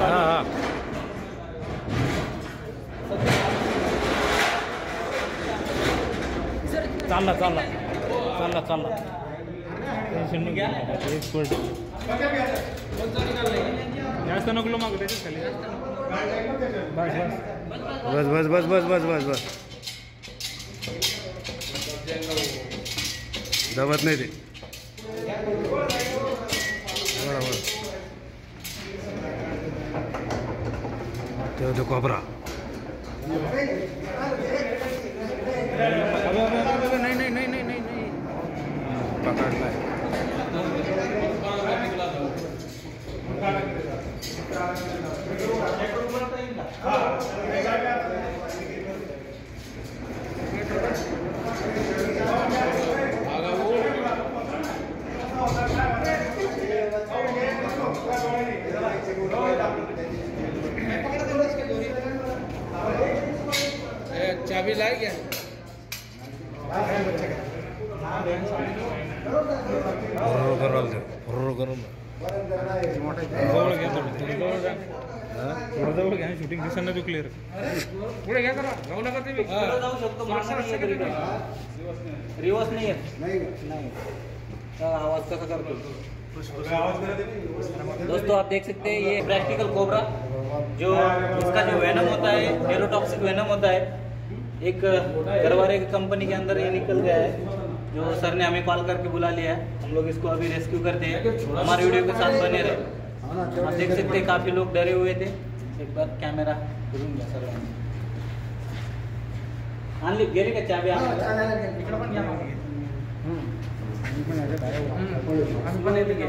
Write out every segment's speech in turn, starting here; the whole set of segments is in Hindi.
हाँ हाँ चालला चालला बस बस बस बस बस बस बस बस दबत नहीं थे तो तो कोबरा नहीं नहीं नहीं नहीं नहीं पकड़ना पकडलाय चाबी लाई क्या? थोडं घ्या शूटिंग दिसणार तू क्लिअर पुढे घ्या करा? जाऊ नका तुम्ही जाऊ शकतो रिवर्स नाही नाही आवाज़ कसा करतो दोस्तों आप देख सकते हैं ये प्रैक्टिकल कोबरा जो इसका जो वेनम होता है वेनम होता है एक गरवारे की कंपनी के अंदर ये निकल गया है जो सर ने हमें कॉल करके बुला लिया है। हम लोग इसको अभी रेस्क्यू करते हैं। हमारे वीडियो के साथ बने रहे। आप देख सकते हैं काफ़ी लोग डरे हुए थे। एक बार कैमरा घ्या सगळ्यांनी आणली गेली का चाबी इकडे पण घ्या आम्ही पण येते घे.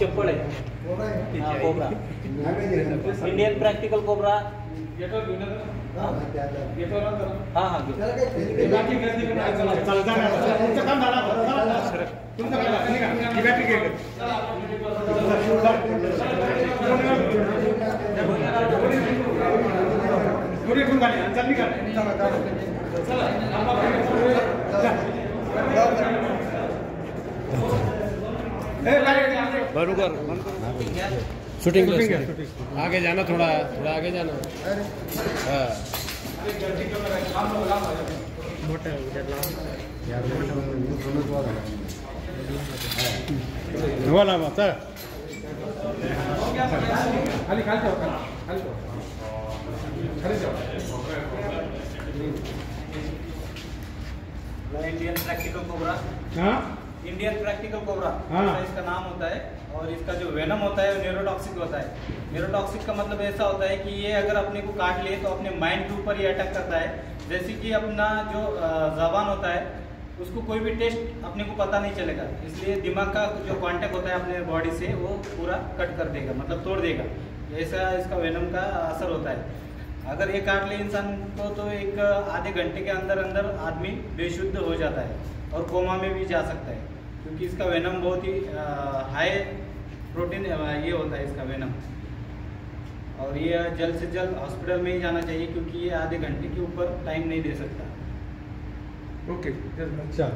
चप्पल हा, कोबरा इंडियन प्रॅक्टिकल कोबरा हा हा घेऊ. बंद कर शूटिंग आगे जाना थोड़ा थोड़ा आगे जाना। हाँ। बोला मग खाली खाली खाली खाली खाली ठेवा. इंडियन प्रैक्टिकल कोबरा हाँ? इंडियन प्रैक्टिकल कोबरा हाँ। इसका नाम होता है और इसका जो वेनम होता है वो न्यूरोटॉक्सिक होता है। न्यूरोटॉक्सिक का मतलब ऐसा होता है कि ये अगर अपने को काट ले तो अपने माइंड के ऊपर ये अटैक करता है। जैसे कि अपना जो जबान होता है उसको कोई भी टेस्ट अपने को पता नहीं चलेगा। इसलिए दिमाग का जो कांटेक्ट होता है अपने बॉडी से वो पूरा कट कर देगा मतलब तोड़ देगा। ऐसा इसका वेनम का असर होता है। अगर ये काट ले इंसान को तो एक आधे घंटे के अंदर अंदर आदमी बेशुद्ध हो जाता है और कोमा में भी जा सकता है क्योंकि इसका वेनम बहुत ही हाई प्रोटीन ये होता है इसका वेनम। और ये जल्द से जल्द हॉस्पिटल में ही जाना चाहिए क्योंकि ये आधे घंटे के ऊपर टाइम नहीं दे सकता। ओके अच्छा